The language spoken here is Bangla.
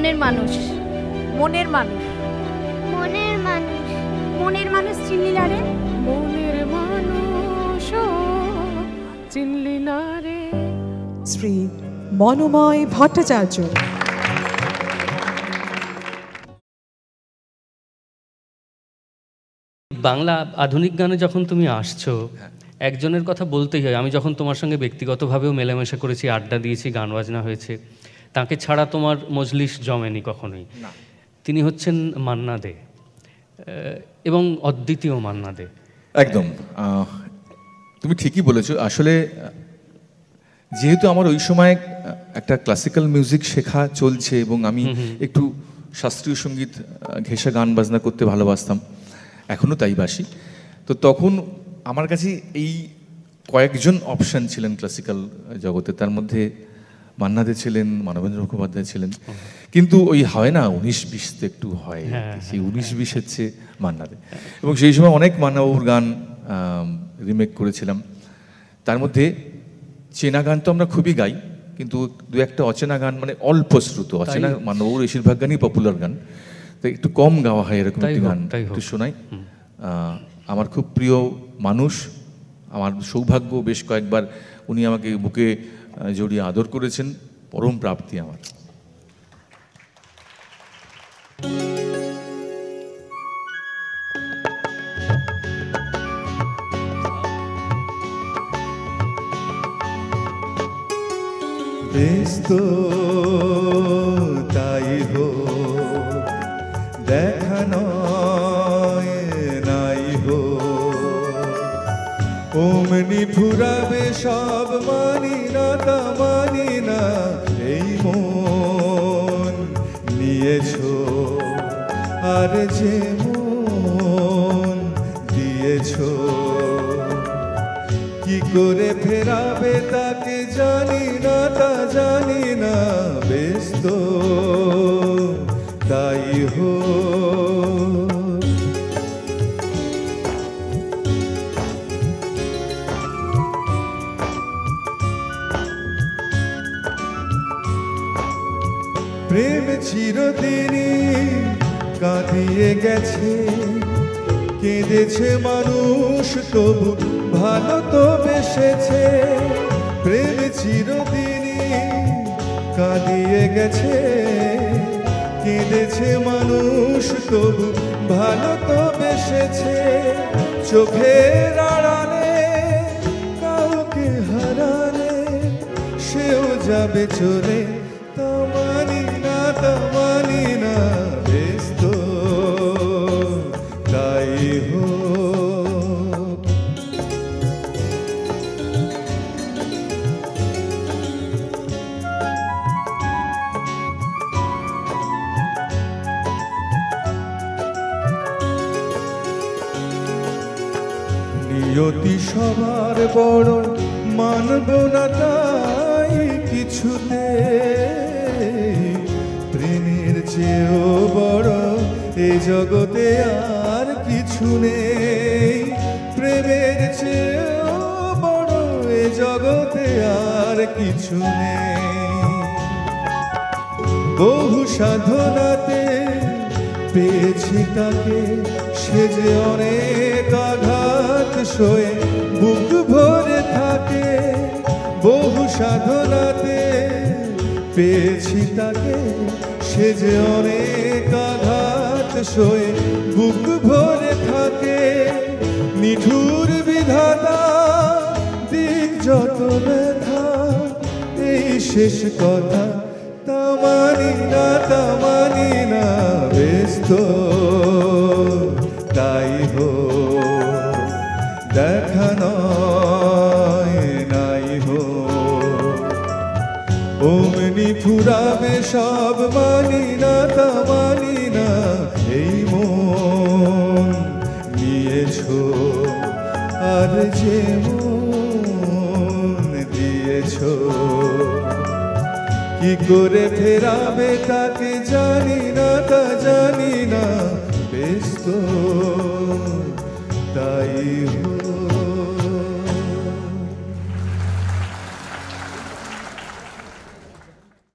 মনের মানুষ। মনের মানুষ। মনের মানুষ। মনের মানুষ চিনলি না রে? মনের মানুষ ও চিনলি না রে। শ্রী মনোময় ভট্টাচার্য। বাংলা আধুনিক গানে যখন তুমি আসছো একজনের কথা বলতেই হয়। আমি যখন তোমার সঙ্গে ব্যক্তিগতভাবেও মেলামেশা করেছি আড্ডা দিয়েছি গান বাজনা হয়েছে তাকে ছাড়া তোমার মজলিস জমেনি কখনোই। তিনি হচ্ছেন মান্না দে এবং অদ্বিতীয় মান্না দে একদম তুমি ঠিকই বলেছ। আসলে যেহেতু আমার ওই সময় একটা ক্লাসিক্যাল মিউজিক শেখা চলছে এবং আমি একটু শাস্ত্রীয় সংগীত ঘেঁষা গান বাজনা করতে ভালোবাসতাম এখনও তাই বাসি। তো তখন আমার কাছে এই কয়েকজন অপশন ছিলেন ক্লাসিক্যাল জগতে। তার মধ্যে মান্নাদে ছিলেন মানবেন্দ্র মুখোপাধ্যায় ছিলেন। কিন্তু ওই হয় না উনিশ বিশ তো একটু হয়। সেই উনিশ বিশ হচ্ছে মান্নাদে। এবং সেই সময় অনেক মান্নাবাবুর গান রিমেক করেছিলাম। তার মধ্যে চেনা গান তো আমরা খুবই গাই কিন্তু দু একটা অচেনা গান মানে অল্প শ্রুত। অচেনা মান্নাবাবুর বেশিরভাগ গানই পপুলার গান। তো একটু কম গাওয়া হয় এরকম একটি গান একটু শোনাই। আমার খুব প্রিয় মানুষ আমার সৌভাগ্য বেশ কয়েকবার উনি আমাকে বুকে জড়িয়ে আদর করেছেন পরম প্রাপ্তি আমার। তাই হো দেখা ওমনি ফুরাবে সব মানি না, তা মানি না, এই মন নিয়েছো। আর যে মন দিয়েছ, কি করে ফেরাবে তাকে জানি না, তা জানি না বেশ তো তাই হো প্রেম চিরদিনই কাঁদিয়ে গেছে। কেঁদেছে মানুষ, তবু ভালো তো বেসেছে প্রেম চিরদিনই কাঁদিয়ে গেছে। কেঁদেছে মানুষ, তবু ভালো তো বেসেছে চোখের আড়ালে কাউকে হারালে, সেও যাবে চলে নিয়তি সবার বড় মানব না তাই কিছুতে। চেয়েও বড়, এ জগতে আর কিছু নেই। প্রেমের চেয়েও বড়, এ জগতে আর কিছু নেই। বহু সাধনাতে পেয়েছি তাকে, সে যে অনেক আঘাত সয়ে বুক ভরে থাকে। বহু সাধনাতে পেয়েছি তাকে সে যে অনেক আঘাত সয়ে বুক ভরে থাকে, নিঠুর বিধাতা দিক যত ব্যথা। এই শেষ কথা তা মানি না, তা মানি না বেশ তো তাই হো দেখা ফুরাবে সব মানি না, তা মানি না। এই মন নিয়েছো আর যে মন দিয়েছ। কি করে ফেরাবে তাকে জানি না, তা জানি না। বেশ তো, তাই হো